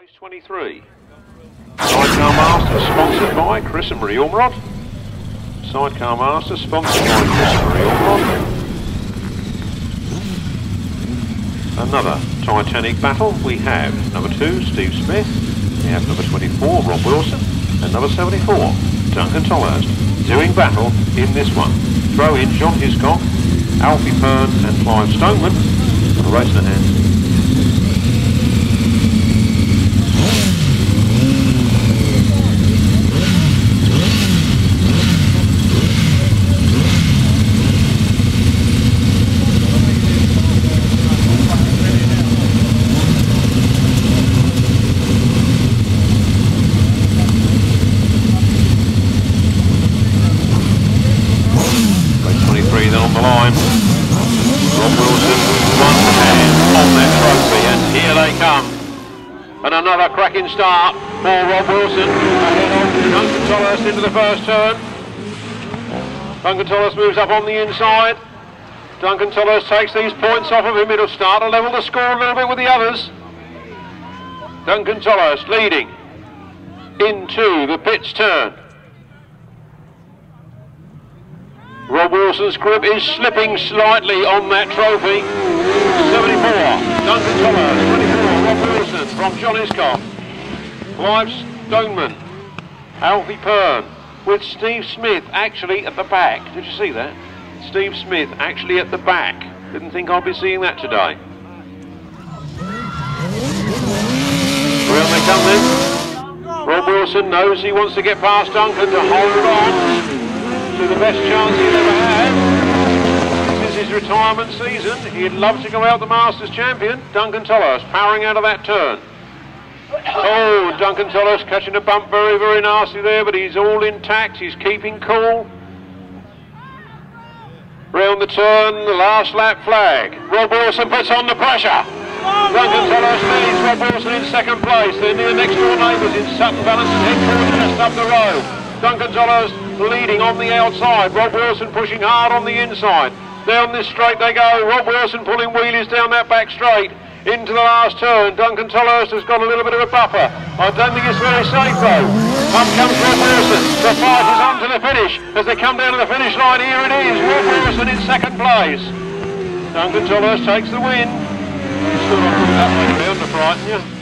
Race 23. Sidecar Master sponsored by Chris and Marie Ormerod. Sidecar Master sponsored by Chris and Marie Ormerod. Another Titanic battle. We have number 2, Steve Smith. We have number 24, Rob Wilson. And number 74, Duncan Tolhurst. Doing battle in this one. Throw in John Hiscock, Alfie Pern and Clive Stoneman. For the race in the hand. Race 23 then on the line. Rob Wilson, one hand on that trophy, and here they come. And another cracking start for Rob Wilson. Of Duncan Tolhurst into the first turn. Duncan Tolhurst moves up on the inside. Duncan Tolhurst takes these points off of him. It'll start to level the score a little bit with the others. Duncan Tolhurst leading into the pits turn. Rob Wilson's grip is slipping slightly on that trophy. 74, Duncan Tolhurst. 24, Rob Wilson from John Hiscock. Clive Stoneman, Alfie Pern, with Steve Smith actually at the back. Did you see that? Steve Smith actually at the back. Didn't think I'd be seeing that today. Round they come then. Rob Wilson knows he wants to get past Duncan to hold on to the best chance he's ever had. This is his retirement season. He'd love to go out the Masters champion. Duncan Tolhurst powering out of that turn. Oh, Duncan Tolhurst catching a bump very, very nasty there, but he's all intact. He's keeping cool. Round the turn, the last lap flag. Rob Wilson puts on the pressure. Duncan Tolhurst leads Rob Wilson in second place. They're near next door neighbours in Sutton Valence and headquarters just up the road. Duncan Tolhurst leading on the outside. Rob Wilson pushing hard on the inside. Down this straight they go. Rob Wilson pulling wheelies down that back straight. Into the last turn. Duncan Tolhurst has got a little bit of a buffer. I don't think it's very safe though. Up comes Rob Wilson. The fight is on to the finish. As they come down to the finish line, here it is. Rob Wilson in second place. Duncan Tolhurst takes the win. Still not good around to frighten you.